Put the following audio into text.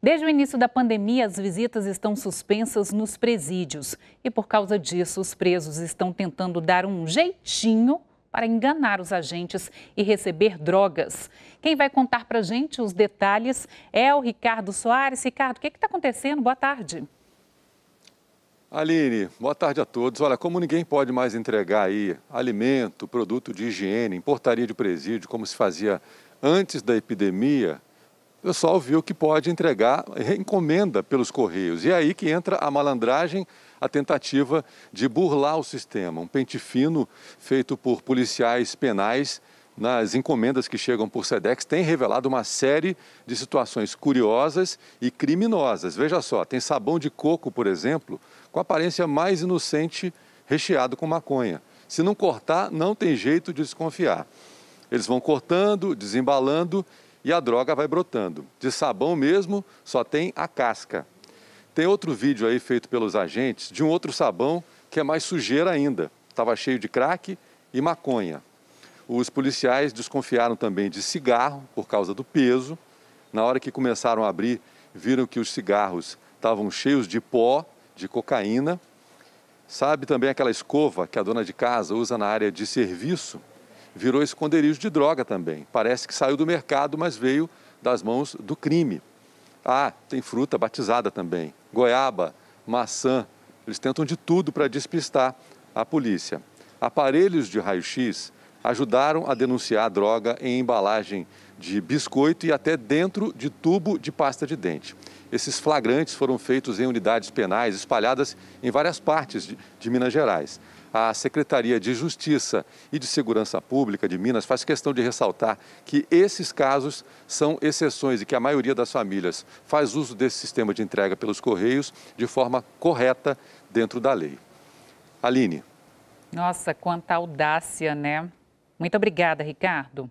Desde o início da pandemia, as visitas estão suspensas nos presídios e, por causa disso, os presos estão tentando dar um jeitinho para enganar os agentes e receber drogas. Quem vai contar para a gente os detalhes é o Ricardo Soares. Ricardo, o que está acontecendo? Boa tarde. Aline, boa tarde a todos. Olha, como ninguém pode mais entregar aí alimento, produto de higiene, em portaria de presídio, como se fazia antes da epidemia, o pessoal viu que pode entregar encomenda pelos correios. E é aí que entra a malandragem, a tentativa de burlar o sistema. Um pente fino feito por policiais penais nas encomendas que chegam por SEDEX tem revelado uma série de situações curiosas e criminosas. Veja só, tem sabão de coco, por exemplo, com aparência mais inocente, recheado com maconha. Se não cortar, não tem jeito de desconfiar. Eles vão cortando, desembalando e a droga vai brotando. De sabão mesmo, só tem a casca. Tem outro vídeo aí feito pelos agentes de um outro sabão que é mais sujeira ainda. Estava cheio de crack e maconha. Os policiais desconfiaram também de cigarro por causa do peso. Na hora que começaram a abrir, viram que os cigarros estavam cheios de pó, de cocaína. Sabe também aquela escova que a dona de casa usa na área de serviço? Virou esconderijo de droga também. Parece que saiu do mercado, mas veio das mãos do crime. Ah, tem fruta batizada também, goiaba, maçã. Eles tentam de tudo para despistar a polícia. Aparelhos de raio-x ajudaram a denunciar a droga em embalagem de biscoito e até dentro de tubo de pasta de dente. Esses flagrantes foram feitos em unidades penais espalhadas em várias partes de, de Minas Gerais a Secretaria de Justiça e de Segurança Pública de Minas faz questão de ressaltar que esses casos são exceções e que a maioria das famílias faz uso desse sistema de entrega pelos Correios de forma correta dentro da lei. Aline. Nossa, quanta audácia, né? Muito obrigada, Ricardo.